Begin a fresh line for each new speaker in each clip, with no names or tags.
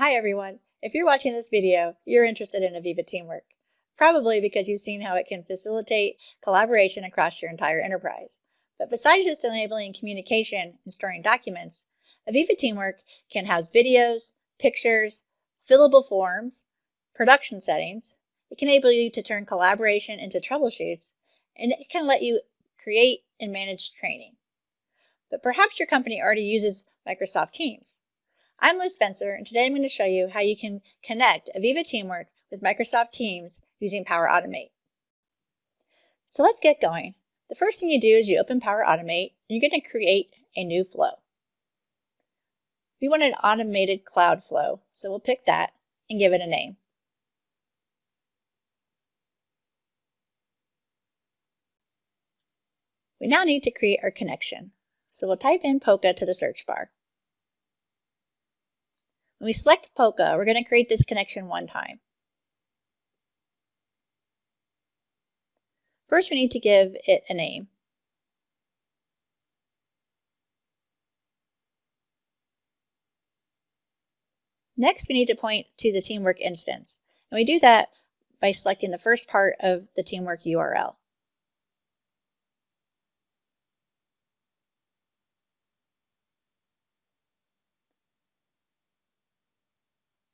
Hi everyone. If you're watching this video, you're interested in AVEVA Teamwork, probably because you've seen how it can facilitate collaboration across your entire enterprise. But besides just enabling communication and storing documents, AVEVA Teamwork can house videos, pictures, fillable forms, production settings. It can enable you to turn collaboration into troubleshoots, and it can let you create and manage training. But perhaps your company already uses Microsoft Teams. I'm Liz Spencer, and today I'm going to show you how you can connect AVEVA Teamwork with Microsoft Teams using Power Automate. So let's get going. The first thing you do is you open Power Automate, and you're going to create a new flow. We want an automated cloud flow, so we'll pick that and give it a name. We now need to create our connection, so we'll type in Poka to the search bar. When we select Poka, we're going to create this connection one time. First, we need to give it a name. Next, we need to point to the Teamwork instance, and we do that by selecting the first part of the Teamwork URL.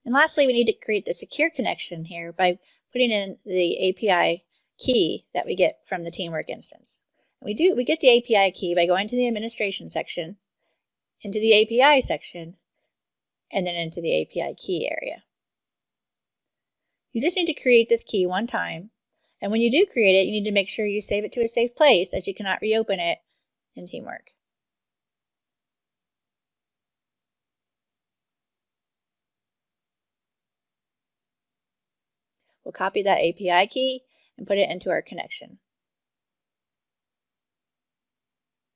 And lastly, we need to create the secure connection here by putting in the API key that we get from the Teamwork instance. We do we get the API key by going to the administration section, into the API section, and then into the API key area. You just need to create this key one time, and when you do create it, you need to make sure you save it to a safe place as you cannot reopen it in Teamwork. We'll copy that API key and put it into our connection.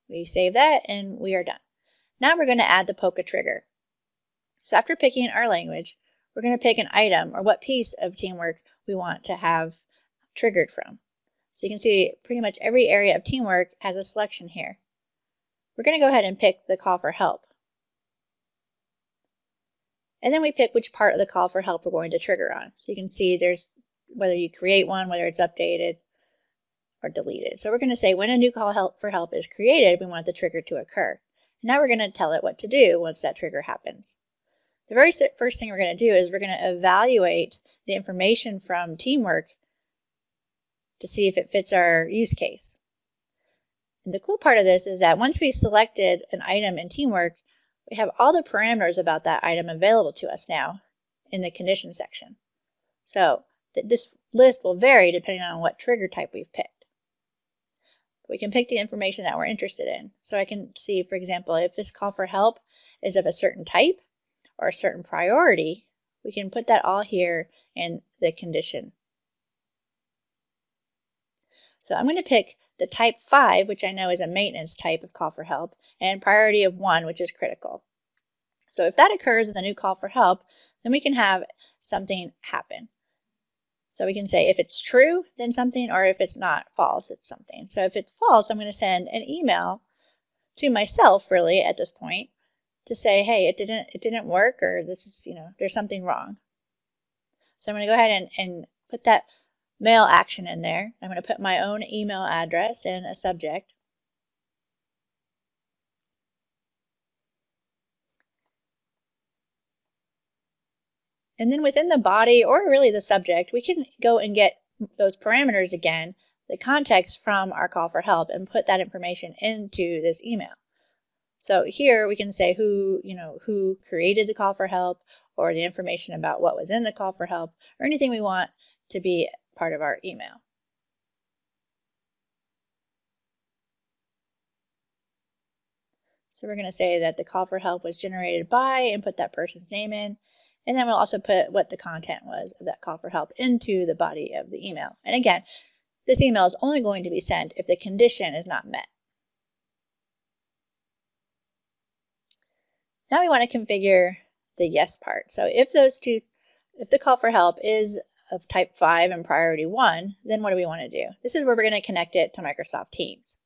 We save that and we are done. Now we're going to add the Poka trigger. So after picking our language, we're going to pick an item or what piece of teamwork we want to have triggered from. So you can see pretty much every area of teamwork has a selection here. We're going to go ahead and pick the call for help. And then we pick which part of the call for help we're going to trigger on. So you can see there's whether you create one, whether it's updated or deleted. So we're going to say when a new call help for help is created, we want the trigger to occur. And now we're going to tell it what to do once that trigger happens. The very first thing we're going to do is we're going to evaluate the information from teamwork to see if it fits our use case. And the cool part of this is that once we've selected an item in teamwork, we have all the parameters about that item available to us now in the condition section. So this list will vary depending on what trigger type we've picked. We can pick the information that we're interested in. So I can see, for example, if this call for help is of a certain type or a certain priority, we can put that all here in the condition. So I'm going to pick the type 5, which I know is a maintenance type of call for help, and priority of 1, which is critical. So if that occurs in the new call for help, then we can have something happen. So we can say if it's true, then something, or if it's not false, it's something. So if it's false, I'm going to send an email to myself really at this point to say, hey, it didn't it didn't work or this is, you know, there's something wrong. So I'm going to go ahead and, and put that mail action in there. I'm going to put my own email address and a subject. And then within the body or really the subject, we can go and get those parameters again, the context from our call for help and put that information into this email. So here we can say who, you know, who created the call for help or the information about what was in the call for help or anything we want to be part of our email. So we're going to say that the call for help was generated by and put that person's name in. And then we'll also put what the content was of that call for help into the body of the email. And again, this email is only going to be sent if the condition is not met. Now we want to configure the yes part. So if those two, if the call for help is of type 5 and priority 1, then what do we want to do? This is where we're going to connect it to Microsoft Teams.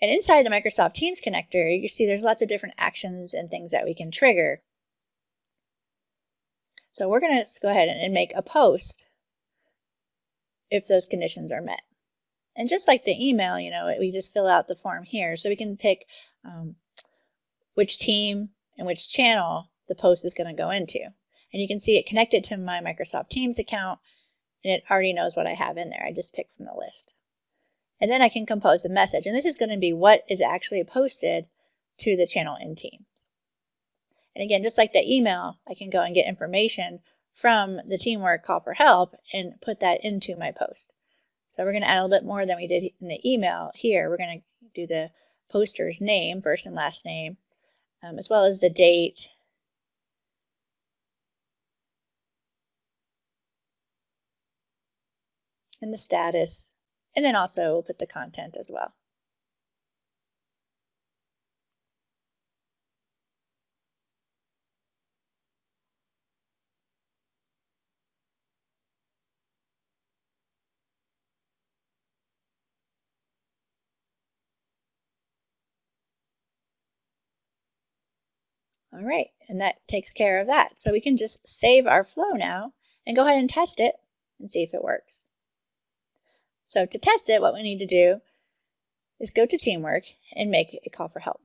And inside the Microsoft Teams connector, you see there's lots of different actions and things that we can trigger. So we're going to go ahead and make a post if those conditions are met. And just like the email, you know, we just fill out the form here. So we can pick um, which team and which channel the post is going to go into. And you can see it connected to my Microsoft Teams account and it already knows what I have in there. I just picked from the list. And then I can compose a message. And this is going to be what is actually posted to the channel in Teams. And again, just like the email, I can go and get information from the teamwork call for help and put that into my post. So we're going to add a little bit more than we did in the email here. We're going to do the poster's name, first and last name, um, as well as the date and the status, and then also we'll put the content as well. All right, and that takes care of that. So we can just save our flow now and go ahead and test it and see if it works. So to test it, what we need to do is go to Teamwork and make a call for help.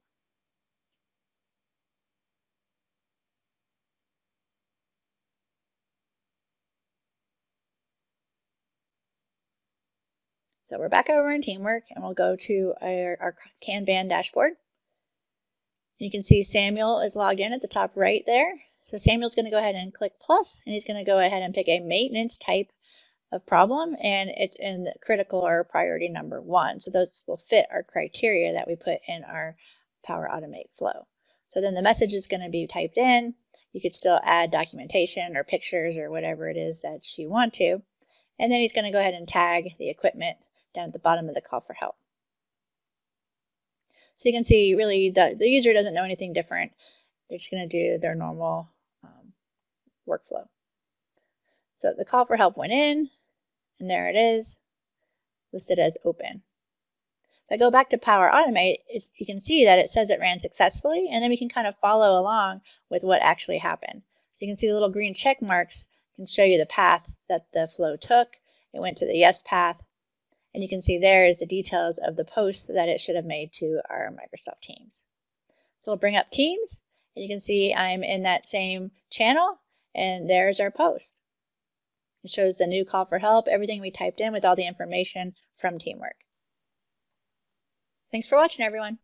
So we're back over in Teamwork and we'll go to our, our Kanban dashboard. You can see Samuel is logged in at the top right there. So Samuel's going to go ahead and click plus, and he's going to go ahead and pick a maintenance type of problem, and it's in critical or priority number one. So those will fit our criteria that we put in our Power Automate flow. So then the message is going to be typed in. You could still add documentation or pictures or whatever it is that you want to. And then he's going to go ahead and tag the equipment down at the bottom of the call for help. So you can see really the, the user doesn't know anything different. They're just going to do their normal um, workflow. So the call for help went in, and there it is, listed as open. If I go back to Power Automate, you can see that it says it ran successfully, and then we can kind of follow along with what actually happened. So you can see the little green check marks can show you the path that the flow took. It went to the yes path, and you can see there is the details of the post that it should have made to our Microsoft Teams. So we'll bring up Teams, and you can see I'm in that same channel, and there's our post. It shows the new call for help, everything we typed in with all the information from Teamwork. Thanks for watching, everyone.